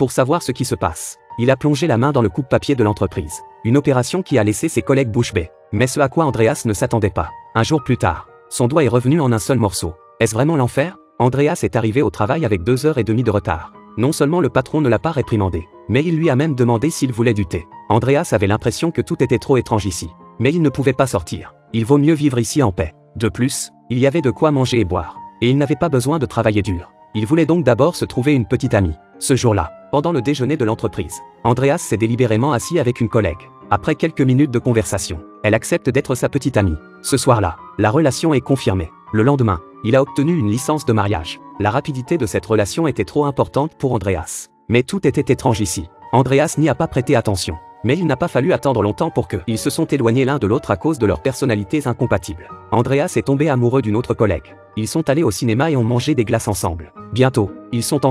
pour savoir ce qui se passe. Il a plongé la main dans le coupe-papier de l'entreprise. Une opération qui a laissé ses collègues bouche bée. Mais ce à quoi Andreas ne s'attendait pas. Un jour plus tard, son doigt est revenu en un seul morceau. Est-ce vraiment l'enfer? Andreas est arrivé au travail avec deux heures et demie de retard. Non seulement le patron ne l'a pas réprimandé, mais il lui a même demandé s'il voulait du thé. Andreas avait l'impression que tout était trop étrange ici. Mais il ne pouvait pas sortir. Il vaut mieux vivre ici en paix. De plus, il y avait de quoi manger et boire. Et il n'avait pas besoin de travailler dur. Il voulait donc d'abord se trouver une petite amie. Ce jour-là, pendant le déjeuner de l'entreprise, Andreas s'est délibérément assis avec une collègue. Après quelques minutes de conversation, elle accepte d'être sa petite amie. Ce soir-là, la relation est confirmée. Le lendemain, il a obtenu une licence de mariage. La rapidité de cette relation était trop importante pour Andreas. Mais tout était étrange ici. Andreas n'y a pas prêté attention. Mais il n'a pas fallu attendre longtemps pour que ils se sont éloignés l'un de l'autre à cause de leurs personnalités incompatibles. Andreas est tombé amoureux d'une autre collègue. Ils sont allés au cinéma et ont mangé des glaces ensemble. Bientôt, ils sont en